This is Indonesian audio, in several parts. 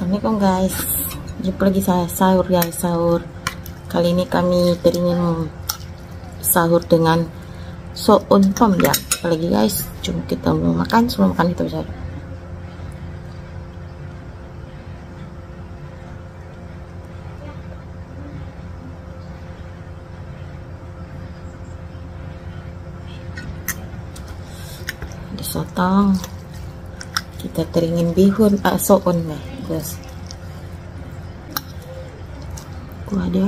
Assalamualaikum guys Jumpa lagi saya sahur guys sahur. Kali ini kami teringin sahur dengan soun tom ya. Apalagi guys Cuma kita mau makan sebelum makan kita bisa Disotong kita teringin bihun uh, soon nih guys. Gua ada.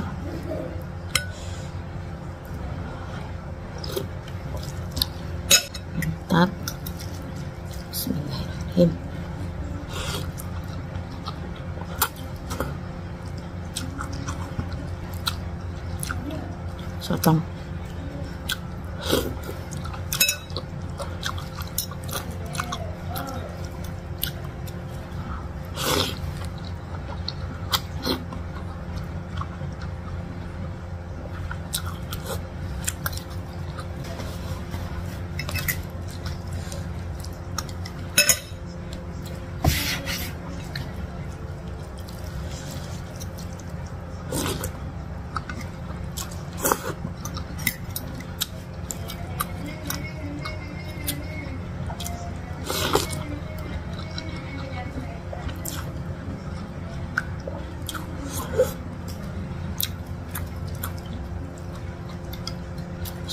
Mantap Bismillahirrahmanirrahim. Sotong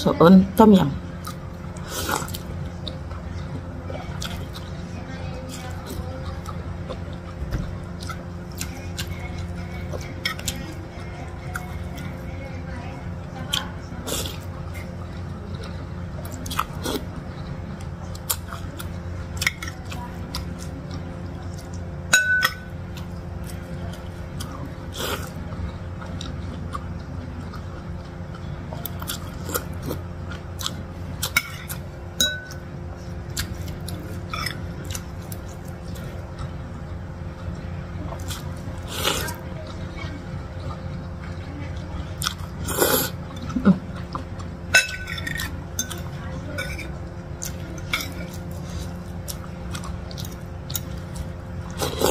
soun tom yum you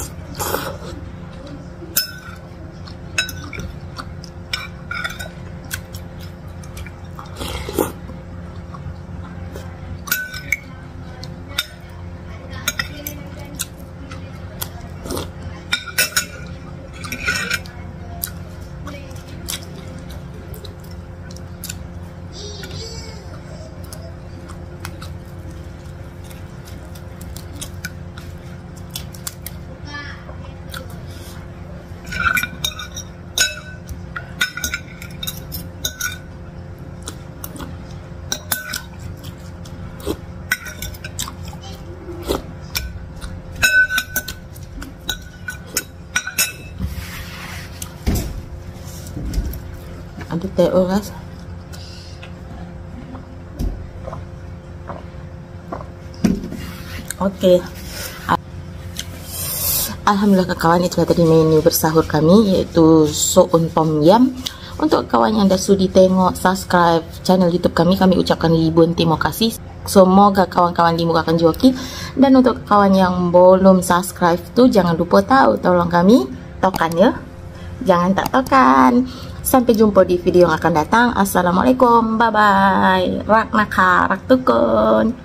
ada TO guys oke. Alhamdulillah kawan itu tadi menu bersahur kami yaitu soun tom yam untuk kawan yang dah sudi tengok subscribe channel youtube kami kami ucapkan ribuan terima kasih. Semoga kawan-kawan dimurahkan joki. Dan untuk kawan yang belum subscribe tu jangan lupa tahu tolong kami tokan ya jangan tak tokan Sampai jumpa di video yang akan datang. Assalamualaikum. Bye-bye. Rak nakar, rak tukun.